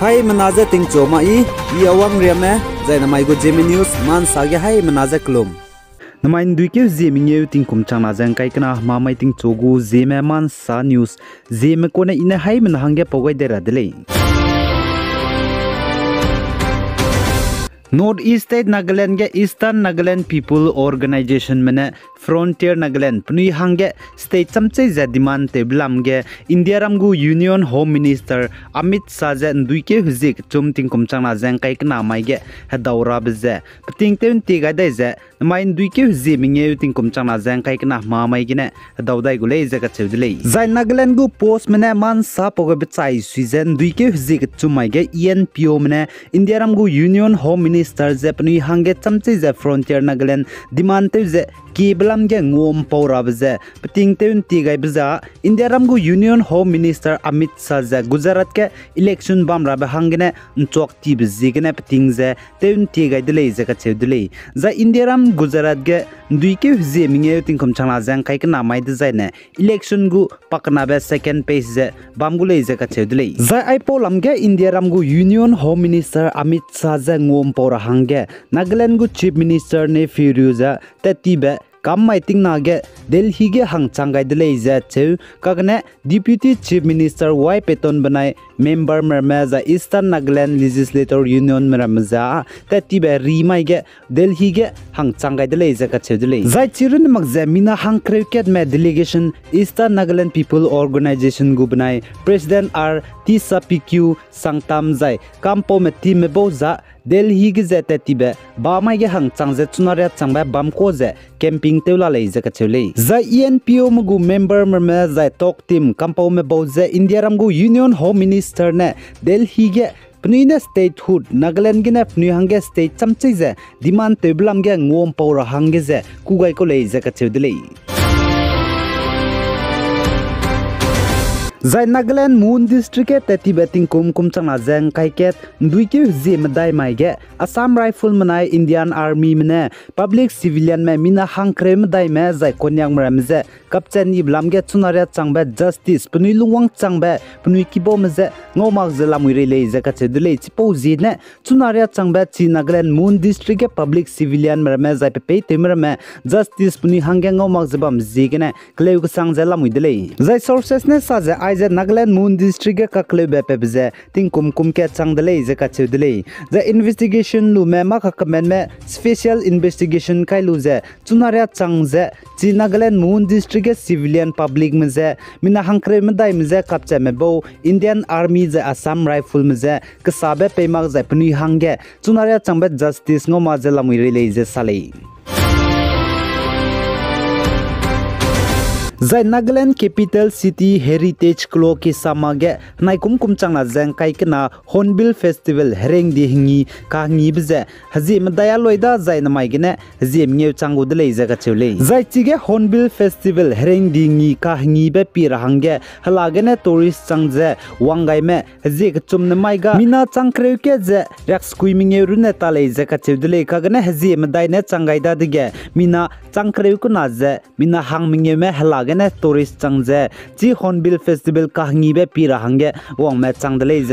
hai manaza ting choma i i awang riame zai na mai go jemi news man sa ge hai manaza klum namain dui ke zemi ngeu ting kum chang na jang kai kana ma mai ting chogu zeme man sa news zeme ko Nagaland के eastern Nagaland people organisation में frontier Nagaland पुनी हांगे state चमचे जे demand टेबलम गे India रामगु union home minister Amit Shah जे दुई के हुजिक चुम तिंग कुमचांग ना जें kai kana mai ge ha daura bze pting ten ti ga dai ze mai dui ke huzi minge ting kumchang na jang kai kana ma mai gine daudai gule ze ka chewdile zai nagaland gu post mene man sa pogo be chai suizen dui ke huzi ke chumai ge enpo mene india ram gu union home minister pani hange chamchi je frontier nagaland demand te je kiblam ge ngom porabze pting teun ti gai bza india ram gu union home minister amit shah za gujarat ke election bam ra hangne chok ti bzi gene pting ze. Teun ti gai dile ze ka che dile za india ram gujarat ge dui ke hze minge ting khom changla jang kai ka mai de zai ne. Election gu pakna be second page ze. Bam gu le ze ka che dile za ai polam ge india ram gu union home minister amit shah za ngom por hange nagaland gu chief minister ne firuza tatibe za che kagne deputy chief minister y peton banai member merma za eastern nagaland legislator union merma za ta ti be ri mai ge delhi ge hang changai de lei za ka che de lei zai chirin mak za mina hang cricket me delegation eastern nagaland people organization gu banai president r t sapq sangtam zai kampo me ti me bo za Delhi gi zete tibe ba mai ge hang chang je chunare chang ba bam ko je camping teula lei je ka chule za ENPO mugu member mer me za tok tim kampo me bo je India ram gu union home minister ne Delhi ge pnuina statehood nagaland gina pnu hange state chamchai je demand teblam ge ngom pawra hange je kugai ko lei je ka chudlei zai nagaland moon district ke teti betting kum kum changna jeng kai ket dui ke je madai mai ge assam rifle manai indian army mane public civilian me mina hang krem dai me zai konyang mram je kapchen ni blam ge chunaria changba justice pnui luwang changba pnui ki bo je ngomak je lamui re le je ka che dile chipo ji ne chunaria changba chi nagaland moon district ke public civilian mram zai pe pe temra me justice pnui hang ge ngomak je bam ji ge ne kleu ku sang je lamui dile zai sources ne sa je che dele the investigation lu me ma ka kamen me special investigation kai lu je chunarya chang je chi Nagaland Moon District ke civilian public me je mina hangkre me dai me je kap che me bo Indian Army je Assam Rifle me je ka sabe pe mak je pni hangge chunarya chang be justice ngo ma je lamui re le je salei loida zai na mai gene haji mnge changu de lei jaga chule zai chige hornbill festival hereng di ngi ka ngi be pi rahange halage ne tourist changje wangai me haji ka chum na mai ga mina changkre ke je rak skui minge ru ne ta lei jaga chudle ka gane haji madai ne changai da dige mina changkre ku na je mina hang minge me halage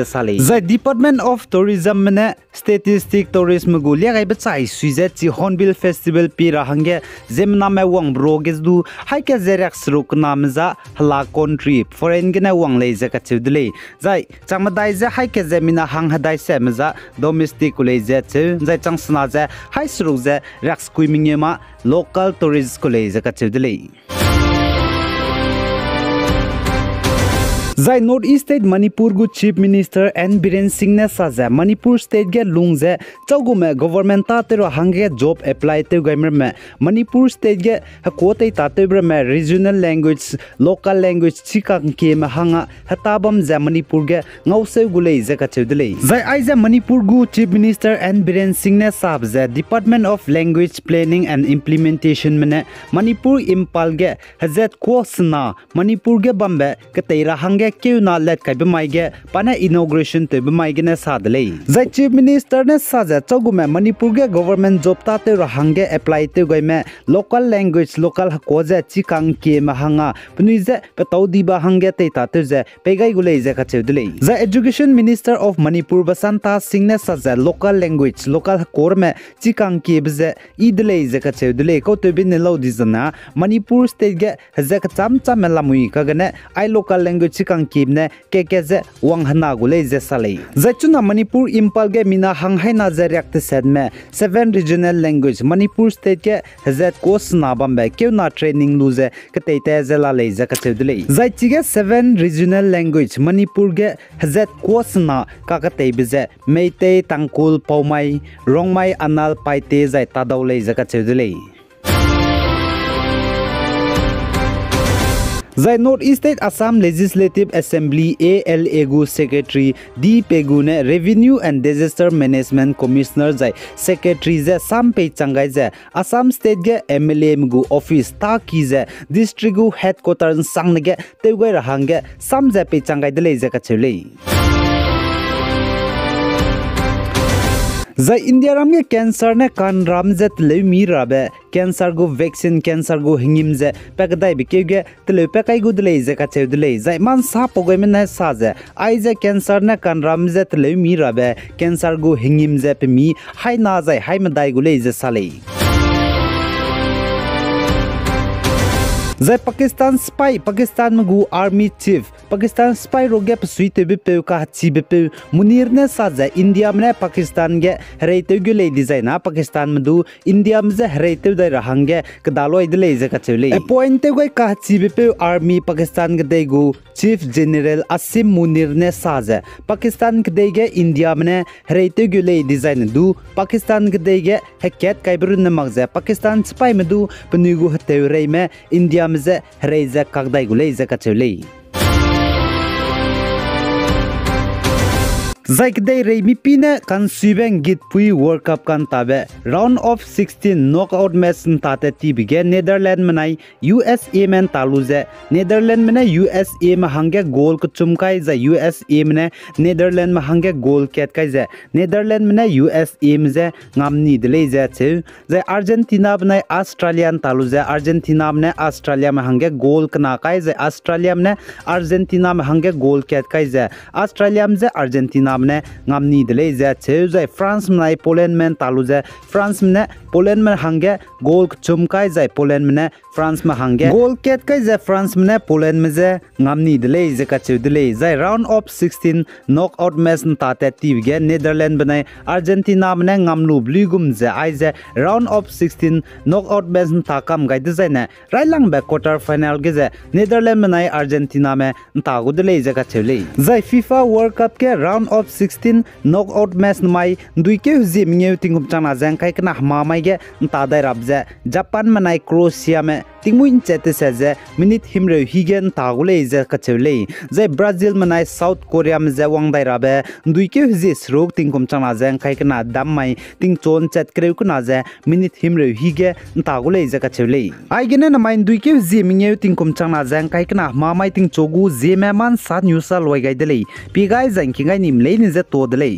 sale the department of tourism mane statistic tourism gu lia gai ba chai suize chi hornbill festival pira hange zemna me wong broges du hai ke zerak sruk nam za hala country foreign gane wong le je ka chudle zai changmadai je hai ke zemina hang hadai se mza domestic le je chu zai changsna je hai sruk je raks kuiming ma local tourist ko le je ka chudle zai north east state manipur gu chief minister n biren singh ne saja manipur state ge lungje chaugu me government ta tero hange job apply te gaimer me manipur state ge ko te ta te bre me regional language local language chika ke me hanga hatabam ja manipur ge ngause gule je ka chedle zai ai ja manipur gu chief minister n biren singh ne sab ja department of language planning and implementation mene manipur impal ge hazet ko sna manipur ge bambe ke teira hange ra hange apply te goi me local language local ko ja chi kang ke ma hanga pni je pe tau di ba hange te ta te je pe gai gule je ka che de lei zai education minister of manipur basanta singh ne sa ja local language local kor me chi kang ke bze i de lei je ka che de lei ko te bin ne lo di zana manipur state ge ha ka cham cham me lamui ka ga ne ai local language kang kim ne ke ke ze wang hana gule ze salai zachuna manipur impal ge mina hang hai na ze yak te set me seven regional language manipur state ke hazet course na bam be ke na training lu ze ke te te ze la le ze ka te dile zai chi ge seven regional language manipur ge hazet course na ka ka te be ze meite tangkul paumai rongmai anal pai te zai ta dau le ze ka te dile जाय north east state Assam legislative assembly A L एगु secretary D पेगुने revenue and disaster management commissioner जाय secretary जे साम पे चांगाय जे Assam state गे M L M गु office ता कि जे डिस्ट्रिक्ट डिस्ट्रिक्टगु हेड क्वार्टार गे तेगै राहांगे साम जे पे चांगाय दलै जे काछेलै za india ram ge cancer ne kan ram zet le mi ra be. Cancer go vaccine cancer go hingim ze. Pek dai bi ke ge tle pe kai go dle ze ka che dle za man sa po go men na sa ze. Ai ze cancer ne kan ram zet le mi ra be. Cancer go hingim ze pe mi. Hai na zai hai ma dai gu le ze sa le. Zai Pakistan spy Pakistan mu gu army chief. Pakistan Spyroga suite bipe ka hatsi bipe munirne saza India mne Pakistan ge hreite gule designa Pakistan mdu India mze hreite dai rahange kdalo idle ze ka chule appoint goi ka hatsi bipe army Pakistan ge degu chief general Asim Munirne saza Pakistan ge dege India mne hreite gule design du Pakistan ge dege hakat kaybrun magza Pakistan spy mdu pnigu hte reime India mze hreize kagdai gule ze ka chule Zaikdei Reimi Pine kan Subeng Git Pui World Cup kan tabe round of 16 knockout match tate ti bige Netherlands manai USA men taluze Netherlands mena USA ma hange goal ko chumkai za USA mena Netherlands ma hange goal ket kai za Netherlands mena USA mze ngamni dele za che za Argentina bnai Australian taluze Argentina mena Australia ma hange goal kana kai za Australia mena Argentina ma hange goal ket kai za Australia mze Argentina amne ngamni dele za cheu za france mnai poland men talu za france mne Poland মানে হাংগে গ'ল চুমকাই যায় পোলেণ্ড মানে France মানে হাংগে গ'ল কেটকাই যায় France মানে পোলেণ্ড মানে যে নামনি দিলেই যে কাচি দিলেই যায় round of sixteen knock out match তাতে টিভিগে নেডাৰলেণ্ড বনাই আৰ্জেণ্টিনা মানে নামনু বুলি গুম যে আই যে round of sixteen knock out match তা কাম গাইদে যায় নে ৰাইলাং বে কোৱাৰ্টাৰ ফাইনেলগে যে নেডাৰলেণ্ড বনাই আৰ্জেণ্টিনা মে তাগো দিলেই যে কাচি দিলেই যায় FIFA world কাপকে round of sixteen knock out match নুমাই দুইকে হুজি মিঙে টিঙা যেং কাইকে না মামাইগে ge tada rabze japan manai croatia me tingmuin chete seje minit himre higen tagule je kachule je brazil manai south korea me je wangdai rabe duike je srok tingkom chana je kai kana dam mai ting chon chat kreu kana je minit himre hige tagule je kachule aigene na main duike je mingeu tingkom chana je kai kana ma mai ting chogu je me man sa newsal wai gai delei pigai jang kingai nim lein je to delei